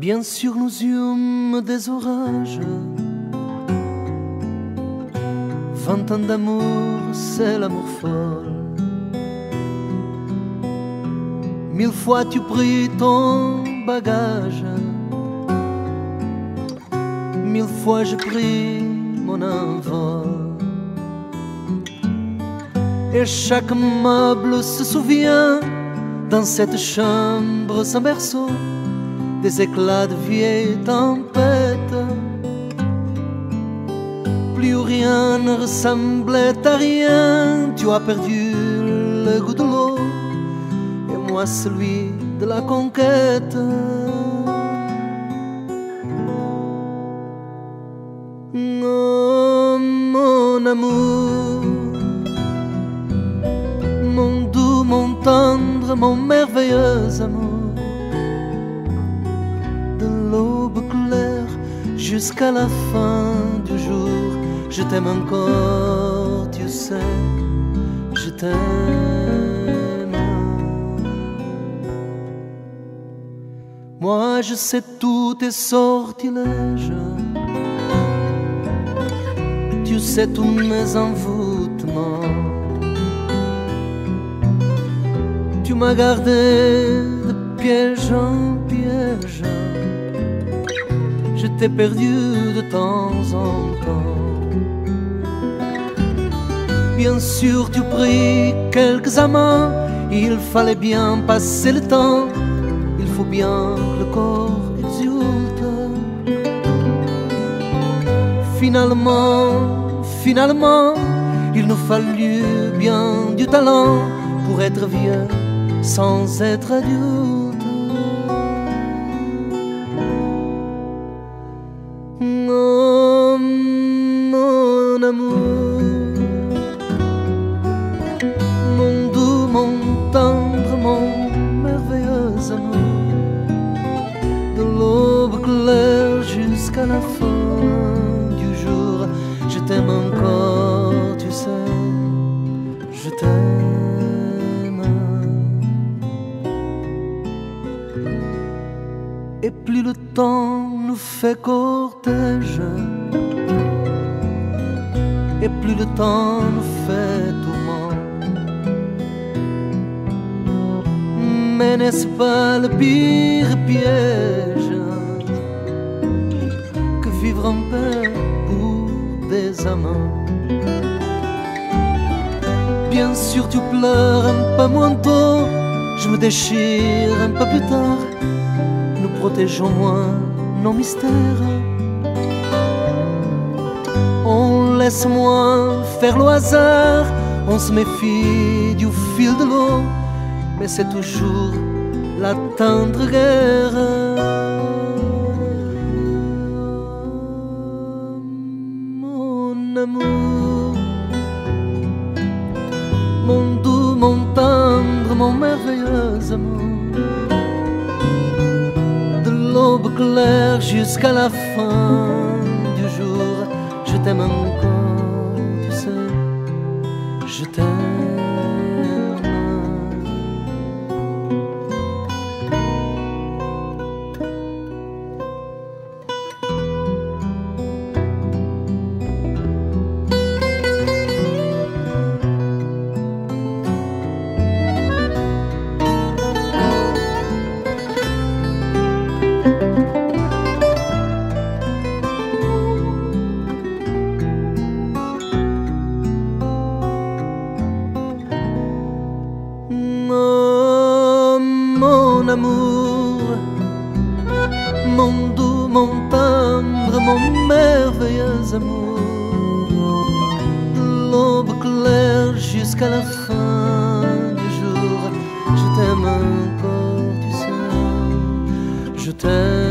Bien sûr, nous eûmes des orages. Vingt ans d'amour, c'est l'amour folle. Mille fois tu pris ton bagage. Mille fois j'ai pris mon envol. Et chaque meuble se souvient dans cette chambre sans berceau des éclats de vieilles tempêtes. Plus rien ne ressemblait à rien, tu as perdu le goût de l'eau et moi celui de la conquête. Oh, mon amour, mon doux, mon tendre, mon merveilleux amour jusqu'à la fin du jour. Je t'aime encore, tu sais, je t'aime. Moi, je sais tous tes sortilèges. Tu sais tous mes envoûtements. Tu m'as gardé de piège en piège. Perdu de temps en temps. Bien sûr, tu pris quelques amants. Il fallait bien passer le temps. Il faut bien que le corps exulte. Finalement, finalement, il nous fallut bien du talent pour être vieux sans être adulte. Mon amour, mon doux, mon tendre, mon merveilleux amour, de l'aube claire jusqu'à la fin du jour, je t'aime encore, tu sais, je t'aime. Et plus le temps nous fait cortège, et plus le temps nous fait tourment. Mais n'est-ce pas le pire piège que vivre en paix pour des amants? Bien sûr, tu pleures un peu moins tôt, je me déchire un peu plus tard. Nous protégeons moins nos mystères. Laisse moins faire le hasard, on se méfie du fil de l'eau, mais c'est toujours la tendre guerre. Mon amour, mon doux, mon tendre, mon merveilleux amour de l'aube claire jusqu'à la fin du jour. Je t'aime encore, je t'aime. Mon doux, mon tendre, mon merveilleux amour, de l'aube claire jusqu'à la fin du jour, je t'aime encore, tu sais, je t'aime.